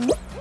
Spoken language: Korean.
응?